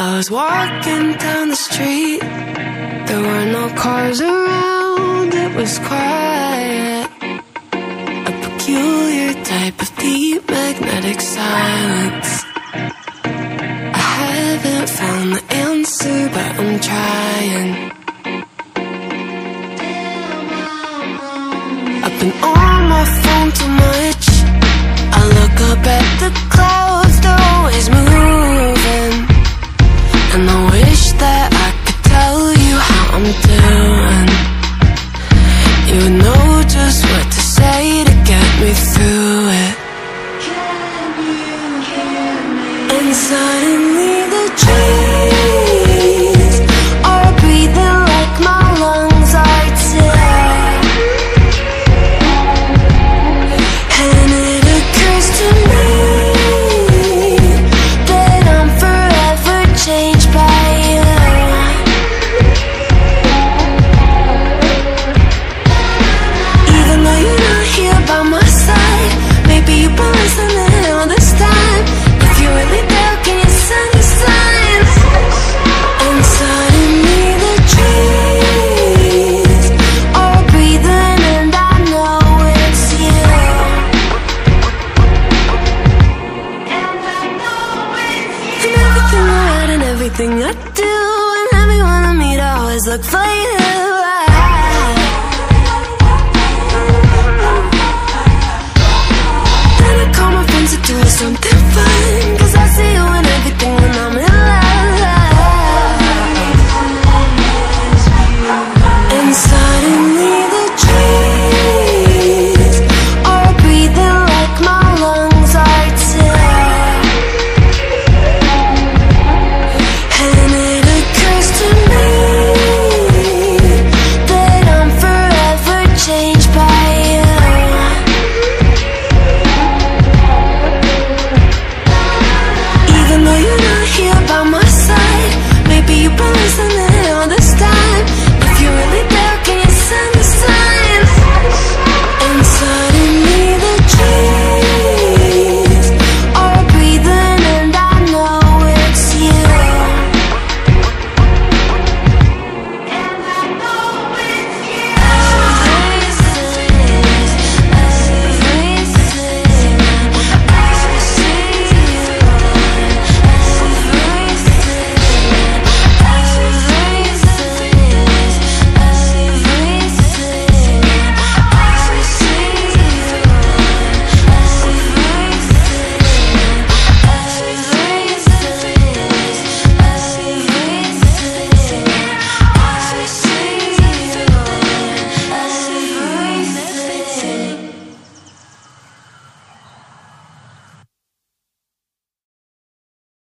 I was walking down the street. There were no cars around. It was quiet. A peculiar type of deep magnetic silence. I haven't found the answer, but I'm trying. I've been on my phone too much. I look up at the clouds. now everything I do And everyone I meet, always look for you. Then I call my friends to do something fun.